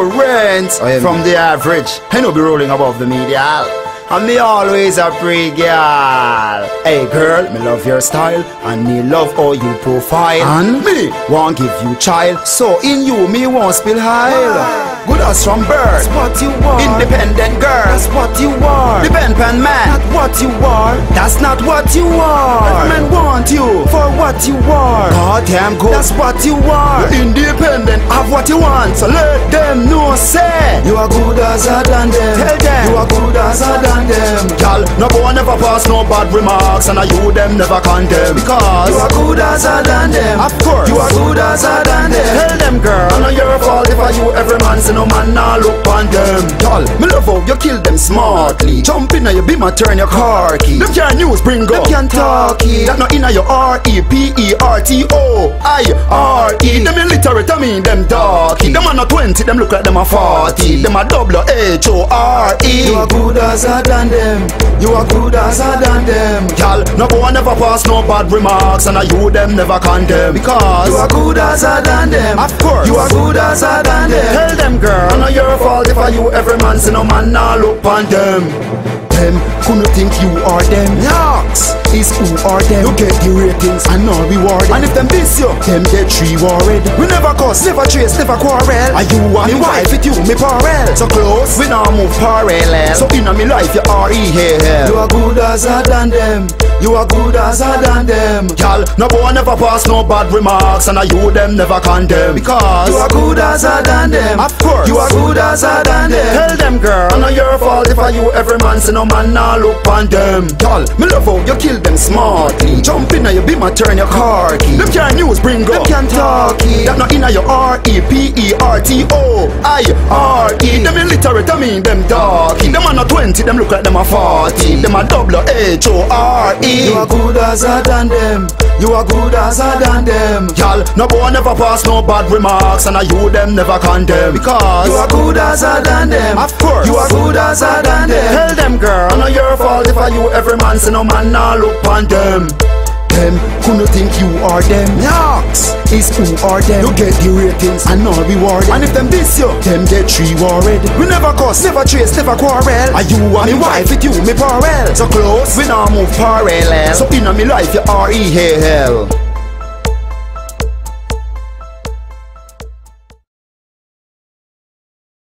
different oh, from the average. I know be rolling above the medial. And me always a pretty girl Hey girl, me love your style. And me love all you profile. And? Me want give you child. So in you me won't spill high. Ah. Good as from birth. That's what you are Independent girl. That's what you are Depend pen man what you are. That's not what you are. Man want you For what you are. God damn good. That's what you are. You're independent Have what you want. So let them know You are good as a than them Tell them. You are good as a than them Gal, no boy never pass no bad remarks And I you them never condemn. Because You are good as a than them Of course. You are good as a than them Tell them girl, I know your fault if I you every man say no man nah look on them. Y'all, me love how you kill them smartly. Jump in you be my turn your car key. Them can news bring Them up. can talk it. That no inna your R E P E R T O I R E. Them illiterate, I mean them darky. Them are not twenty, them look like them are forty. Them are double H O R E. You are good as a than them You are good as a than them Y'all, no boy never pass no bad remarks, and I you them never condemn. Because You are good as a than them Of course. You are good as a than them Tell them girl, I know your fault if I you every man say no man nah look on them. Them couldn't think you are them. Knocks is who are them. You get the ratings and no reward. And if them this you, them get three worried. We never cuss, never trace, never quarrel. Are you and me wife with you, me parallel. So close, we now move parallel. So in me life you are here. You are good as I than them You are good as I than them Y'all, no boy never pass no bad remarks And I you them never condemn Because You are good as I than them Of course You are good as I than them Tell them girl, I know your fault if I you every man say no man nah look on them. Y'all, me love how you kill them smartly. Jump in and you be my turn your car key. Them can news bring Them up. can talk it That not inna your R E P E R T O I R E. Them illiterate, I mean them darky. Them are not twenty, them look like them are forty. Them are double H O R E. You are good as a than them You are good as a than them Y'all, no boy never pass no bad remarks, and I you them never condemn. Because You are good as a than them Of course. You are good as a than them Tell them girl, I know your fault if I you every man say no man nah look on them. Them couldn't think you are them. Knocks is who are them. You get the ratings and no reward. And if them this you, them get three worried. We never cuss, never trace, never quarrel. Are you and me wife with you, me parallel. So close, we now move parallel. So in me life you are E hell.